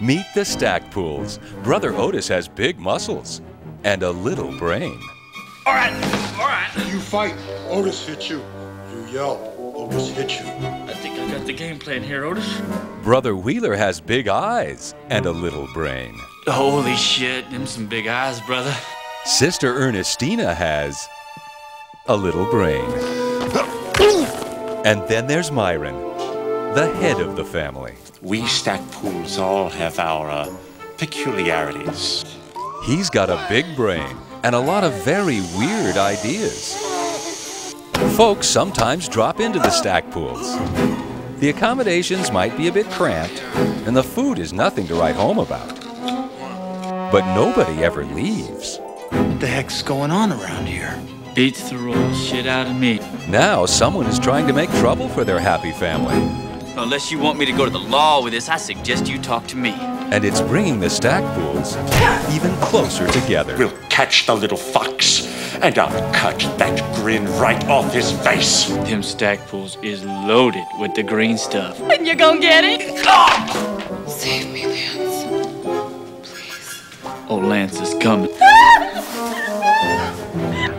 Meet the Stackpools. Brother Otis has big muscles and a little brain. All right, all right. You fight, Otis hit you. You yell, Otis hit you. I think I got the game plan here, Otis. Brother Wheeler has big eyes and a little brain. Holy shit, them some big eyes, brother. Sister Ernestina has a little brain. And then there's Myron, the head of the family. We Stackpools all have our uh, peculiarities. He's got a big brain and a lot of very weird ideas. Folks sometimes drop into the Stackpools. The accommodations might be a bit cramped, and the food is nothing to write home about. But nobody ever leaves. What the heck's going on around here? Beats the raw shit out of me. Now someone is trying to make trouble for their happy family, Unless you want me to go to the law with this, I suggest you talk to me. and it's bringing the Stackpools even closer together. We'll catch the little fox, and I'll cut that grin right off his face. Them Stackpools is loaded with the green stuff. And you're gonna get it? Save me, Lance. Please. Old Lance is coming.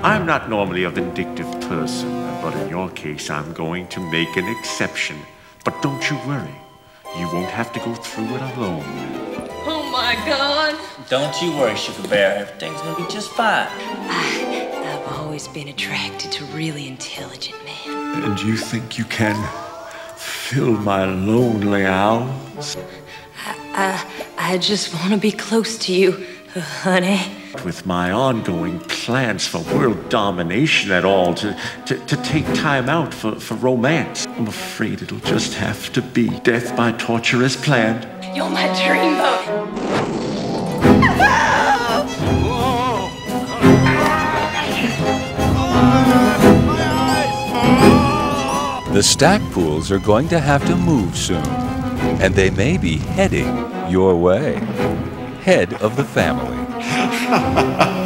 I'm not normally a vindictive person, but in your case, I'm going to make an exception. But don't you worry, you won't have to go through it alone. Oh my god. Don't you worry, Sugar Bear. Everything's gonna be just fine. Ah, I've always been attracted to really intelligent men. And you think you can fill my lonely hours I, I just want to be close to you, honey. with my ongoing plans for world domination at all to, to, to take time out for, for romance? I'm afraid it'll just have to be death by torture as planned. You're my dreamboat. The Stackpools are going to have to move soon, and they may be heading your way. Head of the family.